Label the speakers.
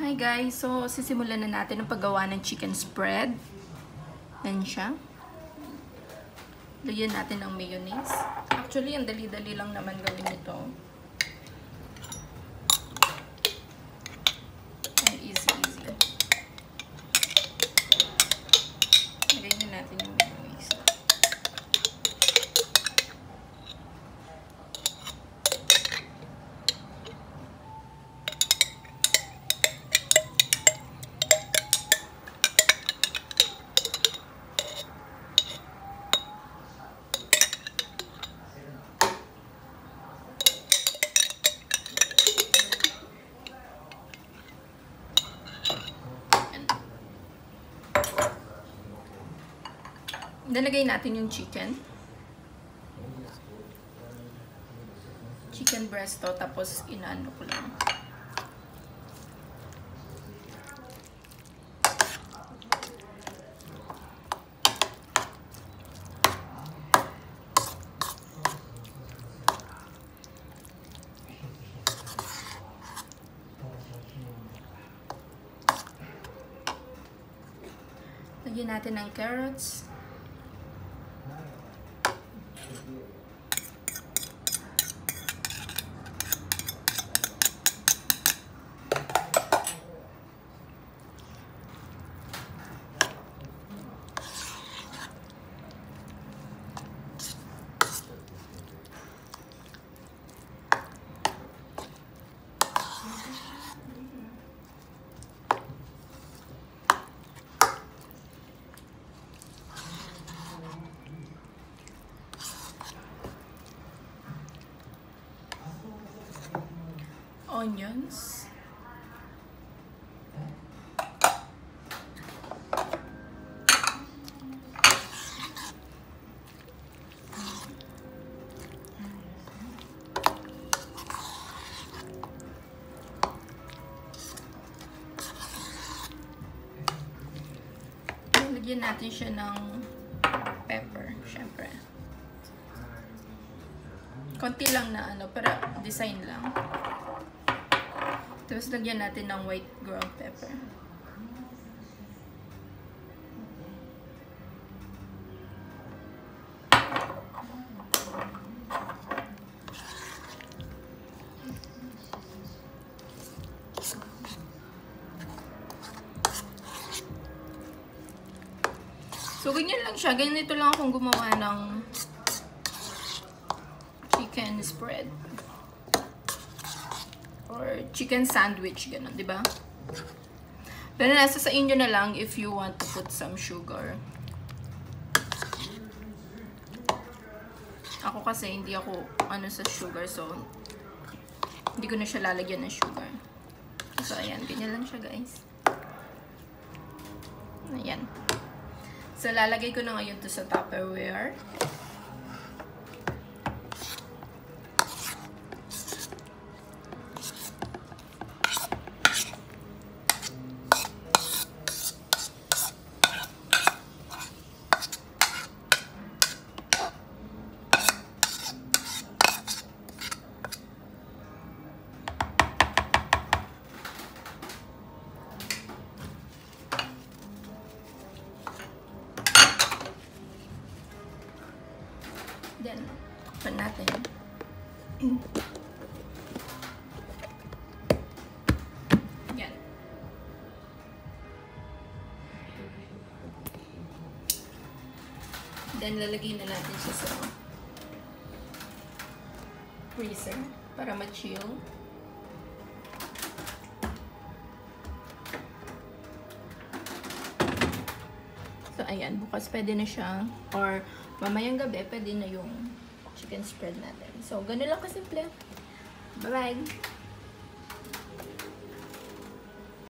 Speaker 1: Hi guys! So, sisimulan na natin ang paggawa ng chicken spread. Yan siya. Lagyan natin ng mayonnaise. Actually, ang dali-dali lang naman gawin ito. Nalagay natin yung chicken. Chicken breast to, tapos inaano ko lang. Lagyan natin ng carrots. should be onions. Lagyan natin siya ng pepper, syempre. Konti lang na ano, para design lang. Tapos lagyan natin ng white ground pepper. So, ganyan lang siya. Ganito lang akong gumawa ng chicken spread or chicken sandwich, ganun, di ba? Pero nasa sa inyo na lang if you want to put some sugar. Ako kasi hindi ako ano sa sugar, so hindi ko na siya lalagyan ng sugar. So, ayan. Ganyan lang siya, guys. Ayan. So, lalagay ko na ngayon to sa Tupperware. Open natin. Yan. Then, lalagay na natin siya sa freezer para ma-chill. So, ayan. Bukas pwede na siya. Or, mamayang gabi, pwede na yung chicken spread natin. So, ganun lang kasimple. Bye-bye!